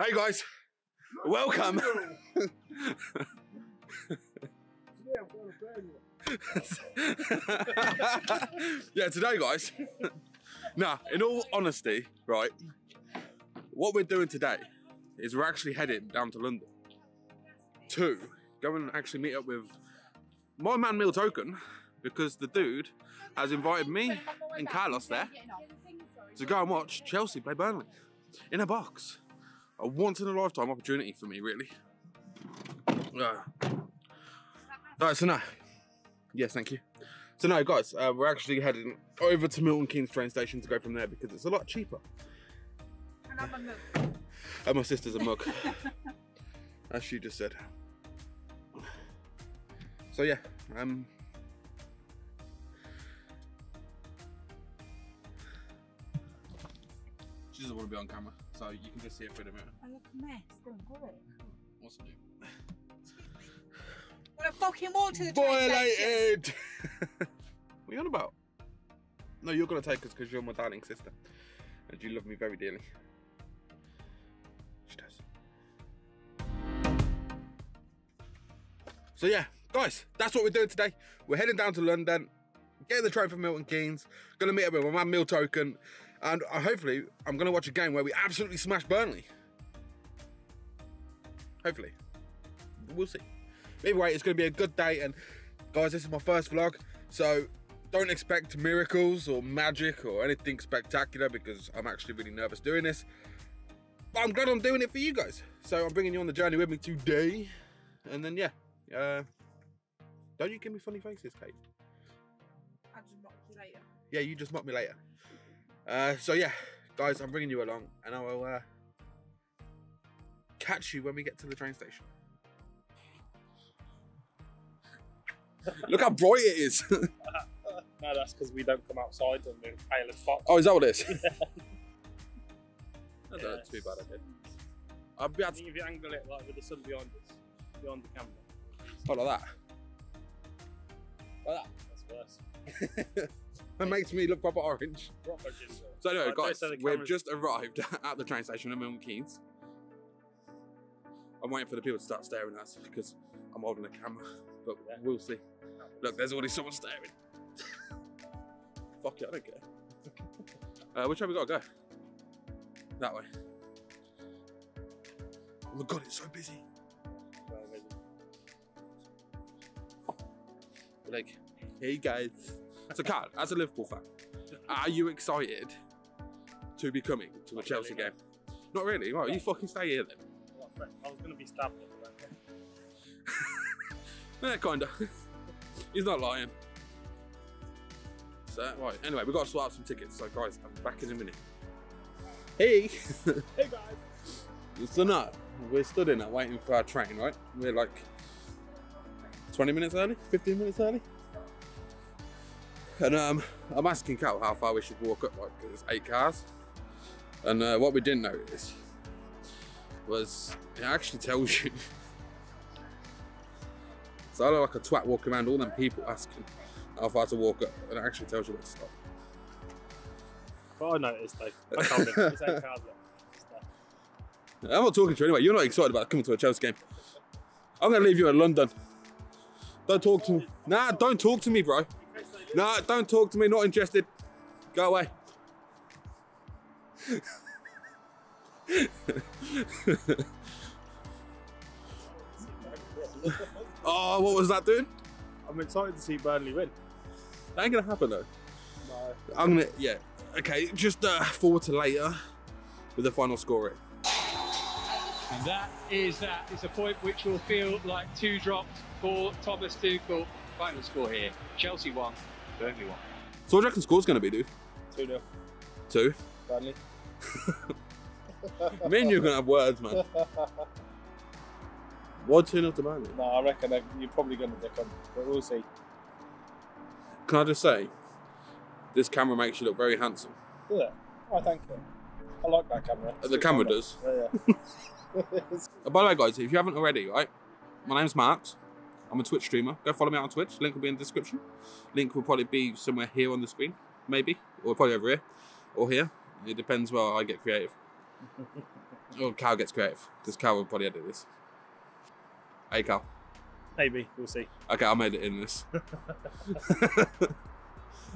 Hey guys, welcome. yeah, today, guys. now, in all honesty, right, what we're doing today is we're actually heading down to London to go and actually meet up with my man Miltoken because the dude has invited me and Carlos there to go and watch Chelsea play Burnley in a box. A once in a lifetime opportunity for me, really. Uh, Alright, so now, yes, thank you. So now, guys, uh, we're actually heading over to Milton Keynes train station to go from there because it's a lot cheaper. And I'm a mug. And my sister's a mug, as she just said. So yeah, um, she doesn't want to be on camera, so you can just see it through the mirror. I look a mess. Don't worry. What's it do? Want to fucking walk to the train station? Violated! what are you on about? No, you're gonna take us because you're my darling sister. And you love me very dearly. She does. So yeah, guys, that's what we're doing today. We're heading down to London, getting the train from Milton Keynes, gonna meet up with my man Miltoken, and uh, hopefully I'm gonna watch a game where we absolutely smash Burnley. Hopefully. We'll see. Either way, it's going to be a good day. And guys, this is my first vlog, so don't expect miracles or magic or anything spectacular because I'm actually really nervous doing this. But I'm glad I'm doing it for you guys. So I'm bringing you on the journey with me today. And then yeah, uh, don't you give me funny faces, Kate? I'll just mock you later. Yeah, you just mock me later. Uh, so yeah, guys, I'm bringing you along, and I will uh, catch you when we get to the train station. Look how bright it is. No, that's because we don't come outside and we're pale as fuck. oh, is that what it is? That's Yeah, not too bad, I did. I'll be able to think if you angle it like with the sun behind us, behind the camera, hold like that. Like that? that's worse. that. that makes me look proper orange. Proper. So anyway, Like, guys, we've just arrived at the train station in Milton Keynes. I'm waiting for the people to start staring at us because I'm holding the camera, but Yeah. we'll see. Look, there's already someone staring. Fuck it, I don't care. uh, which way we gotta go? That way. Oh my god, it's so busy. Like, hey guys. So, Carl, as a Liverpool fan, are you excited to be coming to a Chelsea really, game? Not really. Well, you fucking stay here then. What a friend. I was going to be stabbed. Yeah, kinda. He's not lying. So, right. Anyway, we've got to sort out some tickets. So, guys, I'm back in a minute. Hey. Hey guys! so now we're stood in there waiting for our train, right? We're like 20 minutes early, 15 minutes early. And um, I'm asking Cal how far we should walk up, like, because it's eight cars. And uh, what we didn't notice was it actually tells you. so I look like a twat walking around all them people asking how far to walk up, and it actually tells you where to stop. But I noticed though. I told him. It's eight cars left. I'm not talking to you anyway. You're not excited about coming to a Chelsea game. I'm gonna leave you in London. Don't talk to me. Nah, don't talk to me, bro. Nah, don't talk to me. Not interested. Go away. oh, what was that doing? I'm excited to see Burnley win. That ain't gonna happen though. No. I'm gonna, yeah. Okay, just uh, forward to later with the final score. And that is that. It's a point which will feel like two drops for Thomas Tuchel. Final score here: Chelsea one, Burnley one. So what do you reckon score's gonna be, dude? 2 0. Two. Burnley. Me and you're gonna have words, man. What two nil to Burnley? No, I reckon that you're probably going to dick them, but we'll see. Can I just say, this camera makes you look very handsome. Yeah. Oh, thank you. I like that camera. Uh, the camera does. Yeah, yeah. By the way, guys, if you haven't already, right, my name's Marks. I'm a Twitch streamer. Go follow me on Twitch. Link will be in the description. Link will probably be somewhere here on the screen, maybe, or probably over here, or here. It depends where I get creative. Or Cal gets creative, because Cal will probably edit this. Hey, Cal. Maybe we'll see. Okay, I'll edit in this.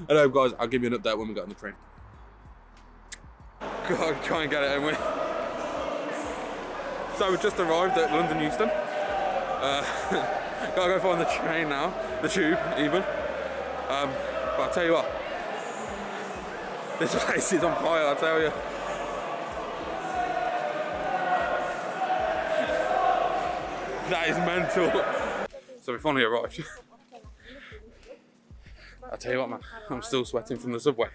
Hello, guys. I'll give you an update when we get on the train. God, try and get it, haven't we? So we've just arrived at London Euston. Uh, gotta go find the train now, the tube even. Um, but I'll tell you what, this place is on fire. I'll tell you. That is mental. So we finally arrived. I'll tell you what, man, I'm still sweating from the subway.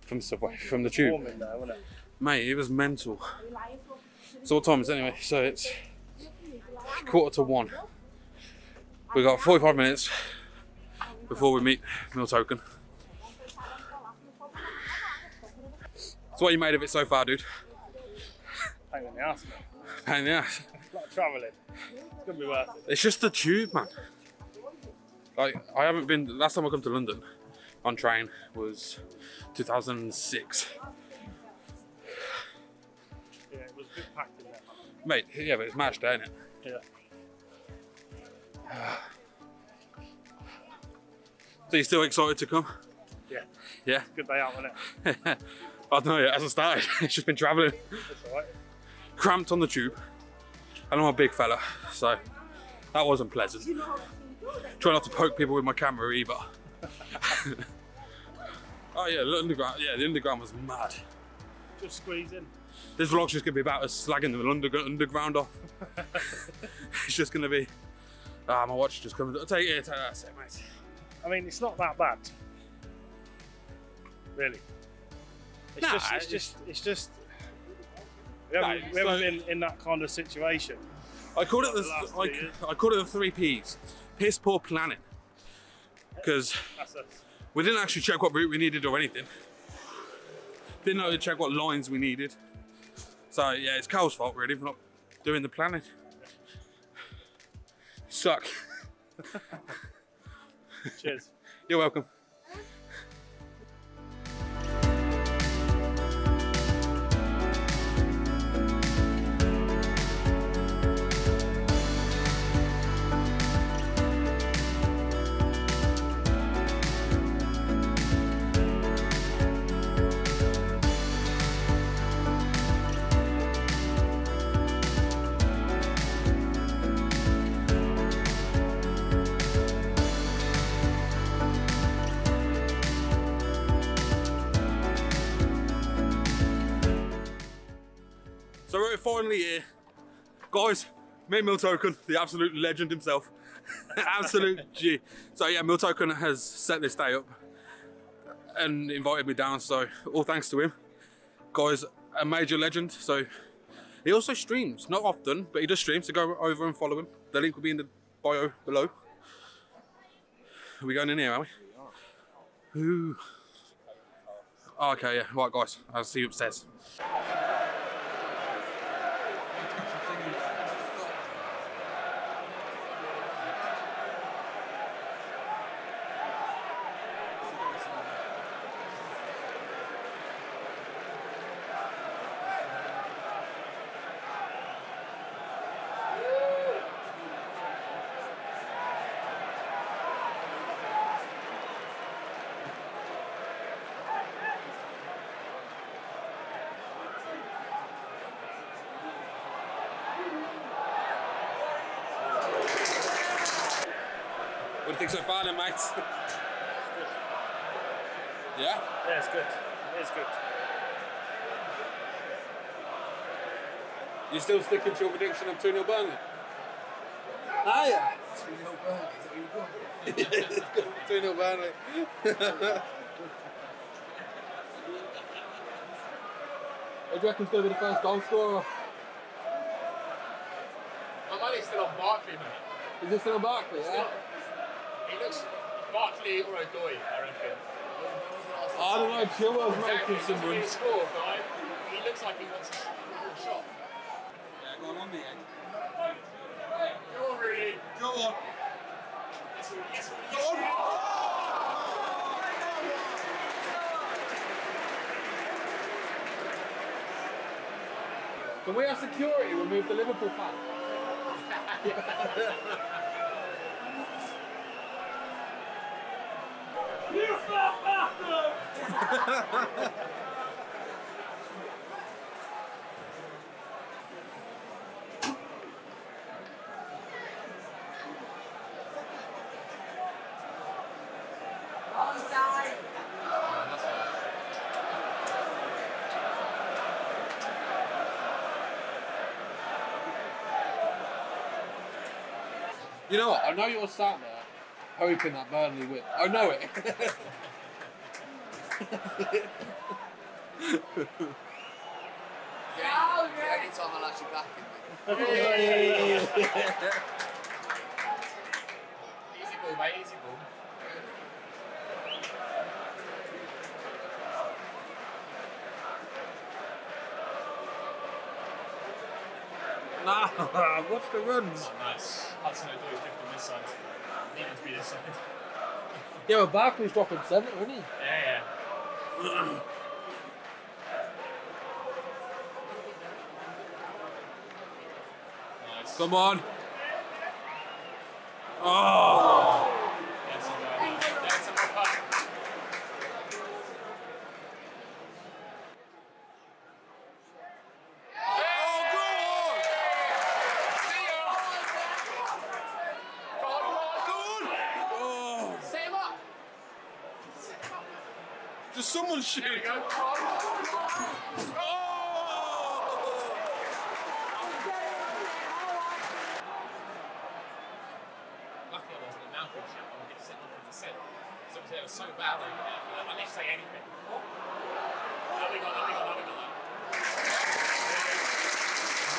from the subway, from the tube. There, it? Mate, it was mental. So what time is it anyway? So it's quarter to one. We've got 45 minutes before we meet Miltoken. So what you made of it so far, dude? Hang in the ass, man. Pain in the ass. It's like travelling. It's gonna be worth it. It's just the tube, man. Like I haven't been. Last time I come to London on train was 2006. Yeah, it was a bit packed in there, man. Mate, yeah, but it's match day, innit? Yeah. So you're still excited to come? Yeah. Yeah. Good day out, wasn't it? I don't know, it hasn't started. It's just been travelling. That's alright. Cramped on the tube. And I'm a big fella, so that wasn't pleasant. Try not to poke people with my camera either. oh yeah, the underground. Yeah, the underground was mad. Just squeeze in. This vlog's just gonna be about us slagging the under- underground off. it's just gonna be. Ah, my watch just coming. Take it, take that, set, mate. I mean, it's not that bad. Really. It's Nah, just, it's it's- just, it's just. We Nah, haven't, it's we haven't like- been in that kind of situation. I called it The the. I. I called it the three P's. Piss poor planning. Because we didn't actually check what route we needed or anything. Didn't know to check what lines we needed. So yeah, it's Cal's fault really for not doing the planning. Suck. Cheers. You're welcome. Finally here. Guys, me Miltoken, the absolute legend himself. absolute G. So yeah, Miltoken has set this day up and invited me down, so all thanks to him. Guys, a major legend, so he also streams, not often, but he does stream, so go over and follow him. The link will be in the bio below. Are we going in here, are we? Ooh. Oh, okay, yeah, right guys, I'll see you upstairs. What do you think so far then, mates? yeah? Yeah, it's good. It is good. You still sticking to your prediction of 2 0 Burnley? Ah, yeah. 2 0 Burnley. Two Who do you reckon's going to be the first goal scorer? My money's still on Barkley, mate. Is this still on Barkley, yeah? He looks Barkley or Odoi, I reckon. I don't know, Chilwell's Exactly, making some he's runs. score, but I, he looks like he wants a full shot. Yeah, go on, me, Go on, Rudy. Go on. Yes, Rudy. Yes, Rudy. Yes, Rudy. Can we have security remove the Liverpool fan? You know what? I know you're sat there hoping that Burnley win. I know it. Anytime I'll actually back him. easy ball, mate. Easy ball. Nah, watch the runs. Oh, nice. Hudson Odoi is drifting this side. Needed to be this side. Yeah, but Barkley's dropping centre, isn't he? Yeah, yeah. Come on. Oh. Yes, uh, that's a more pass. Oh. Set him up! Just shoot. There we go. Oh. Lucky I wasn't a mouthful shot. I would get sent off with the set. Because obviously they were so bad over there. Uh, I didn't say anything. Now we got that, we got that, we got that.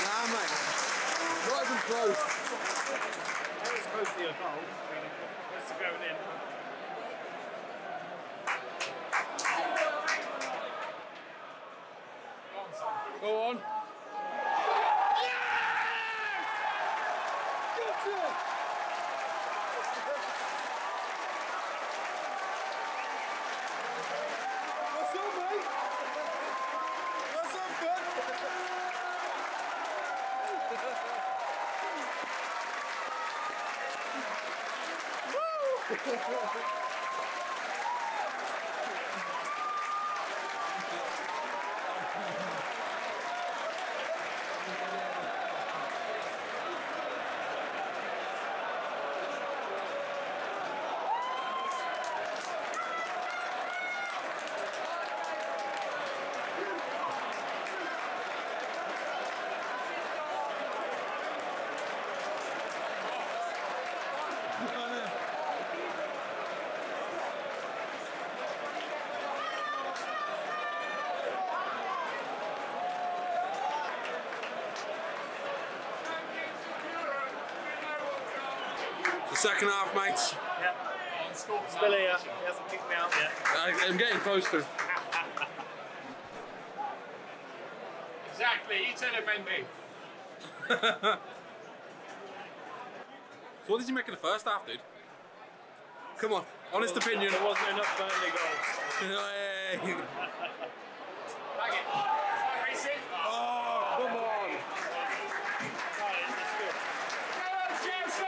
Nah, mate. Not even close. That was supposed to a goal. I mean, it's supposed to go in. Go on. What's up, mate? What's second half, mates. Yeah. Still here. He hasn't kicked me out yet. I- I'm getting close to. Exactly, you tell him, Mendy. So what did you make of the first half, dude? Come on, honest opinion. There wasn't enough Burnley goals. Hey. Bang it. Race it. Oh, come on. Right, it's good. Go, Chelsea!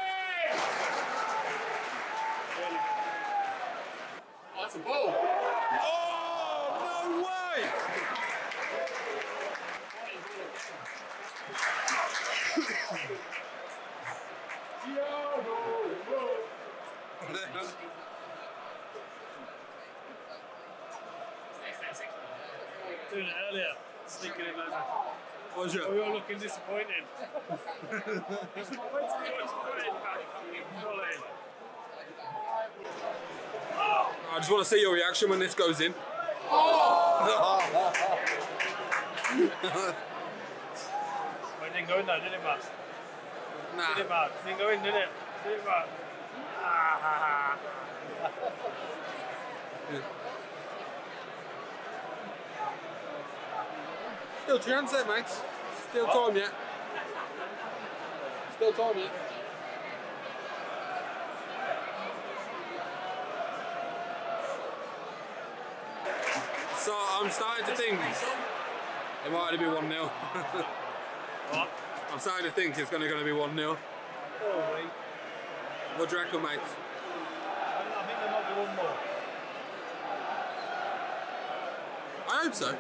Really good. Oh, that's a ball. Oh, no way. Doing it earlier. Sneaking in over. What's We your? were looking disappointed. disappointed. Surely. I just want to see your reaction when this goes in. Well, it didn't go in though, did it, Matt? Nah. Did it, Matt? Didn't go in, did it? Did it, Matt? Still chance there, mates. Still time yet. Still yet. So I'm starting to think it might only be 1 0. What? I'm starting to think it's going to be 1 0. Oh, wait. What do you reckon, mate? I think there might be one more. I hope so.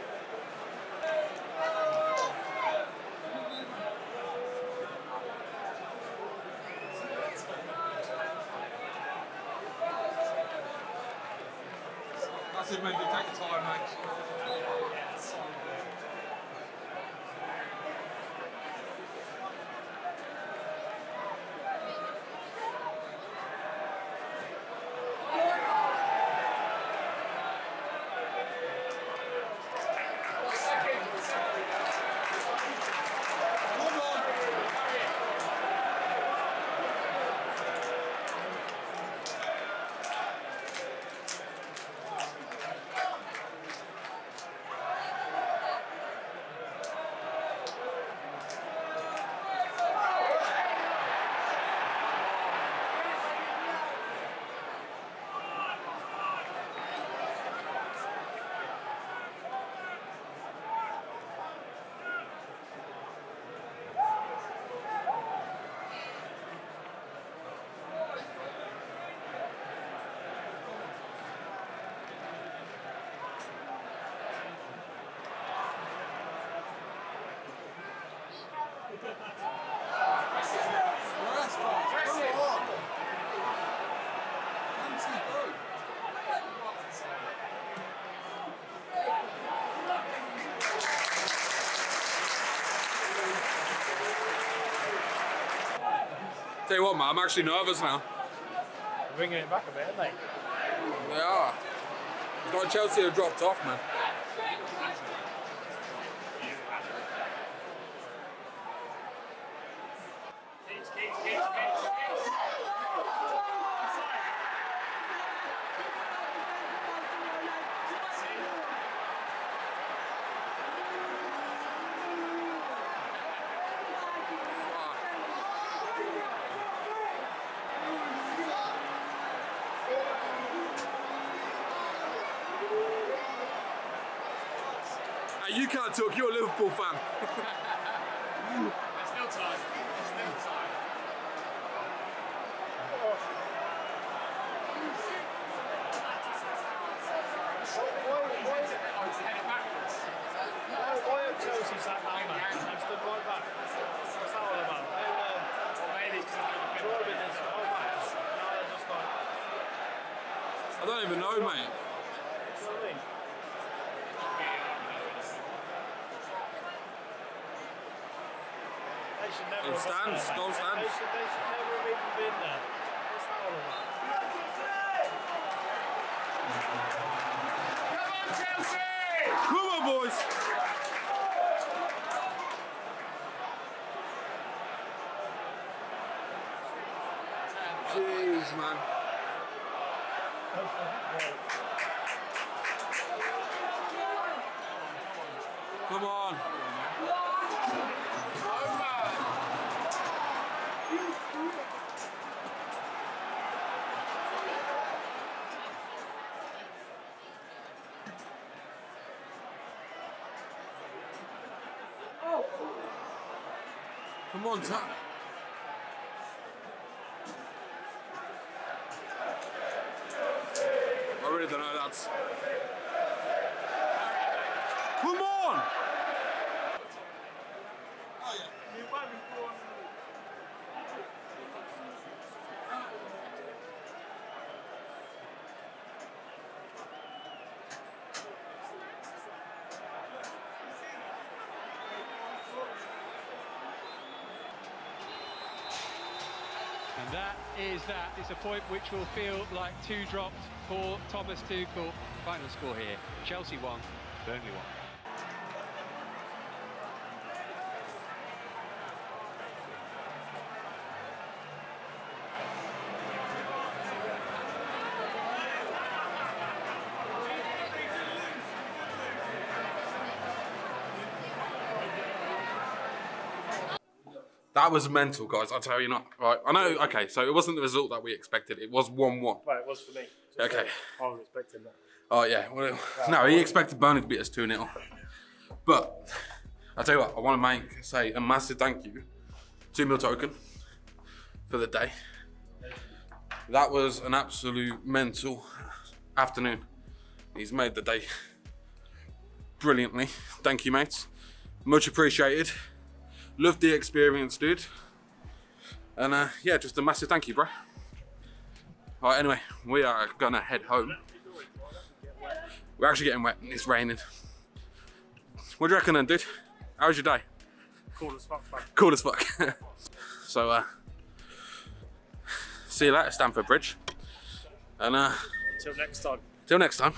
Tell you what, man, I'm actually nervous now. Bringing it back a bit, aren't they? They are. It's like Chelsea have dropped off, man. Can't talk, you're a Liverpool fan. There's still time. There's still time. Why, Oh, he's headed backwards. why, why have Chelsea sat down there and stood right back? What's that all about? They were Or maybe it's because he's got the driving this whole match. Now they're just like, I don't even know, mate. you know what I mean? They should never It stands, goal stands. They should never have even been there. What's that all about? Come on, Chelsea! Come on, boys. Jeez, man. Come on. On, Tom. I really don't know. Uh, that's. Come on! And that is that. It's a point which will feel like two dropped for Thomas Tuchel. Final score here: Chelsea one, Burnley one. That was mental, guys. I tell you not. Right. I know. Okay, so it wasn't the result that we expected. It was one-one. Well, it was for me. Okay. I was expecting that. Oh yeah. Well, no, he expected Burnley to beat us two 0 But I tell you what, I want to make say a massive thank you to Miltoken for the day. That was an absolute mental afternoon. He's made the day brilliantly. Thank you, mates. Much appreciated. Loved the experience, dude. And uh, yeah, just a massive thank you, bro. All right, anyway, we are gonna head home. We're actually getting wet. And it's raining. What do you reckon then, dude? How was your day? Cool as fuck, man. Cool as fuck. so, uh, see you later, Stamford Bridge. And uh, Until next time. till next time,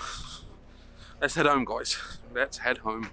let's head home, guys. Let's head home.